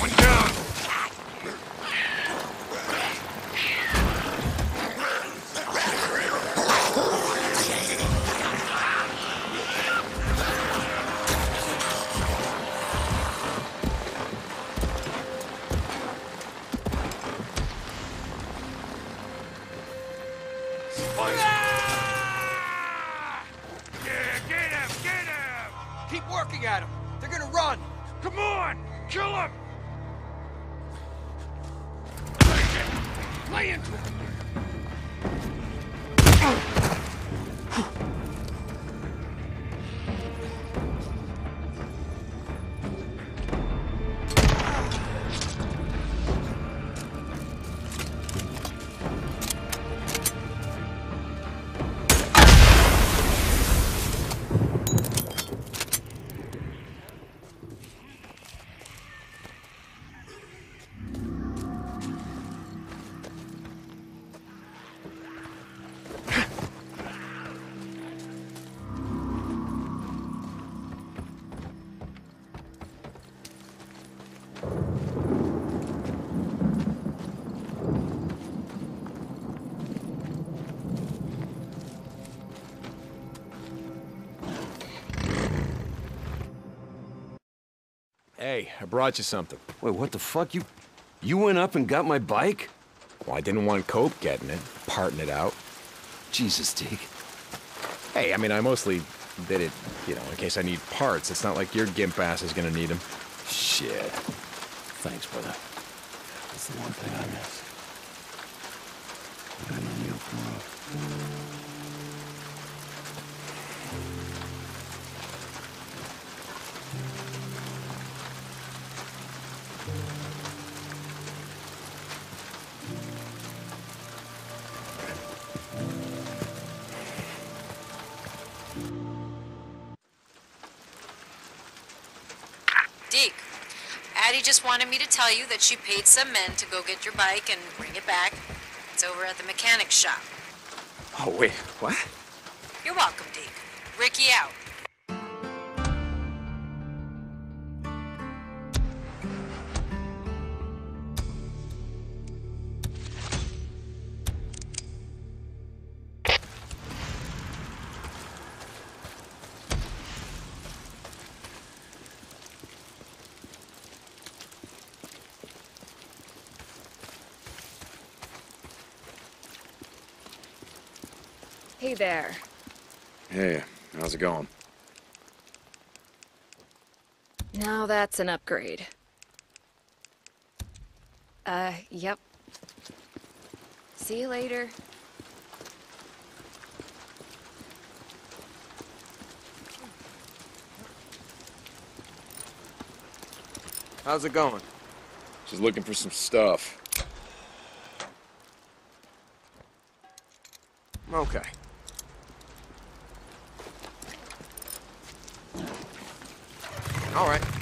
One down. Keep working at them. They're gonna run. Come on! Kill them! Lay Hey, I brought you something. Wait, what the fuck? You you went up and got my bike? Well, I didn't want Cope getting it, parting it out. Jesus, Deek. Hey, I mean, I mostly did it, you know, in case I need parts. It's not like your gimp ass is gonna need them. Shit. Thanks, brother. That's the one thing I miss. Deek, Addie just wanted me to tell you that she paid some men to go get your bike and bring it back. It's over at the mechanic shop. Oh, wait, what? You're welcome, Deek. Rikki out. Hey there. Hey, how's it going? Now that's an upgrade. Uh, yep. See you later. How's it going? She's looking for some stuff. Okay. All right.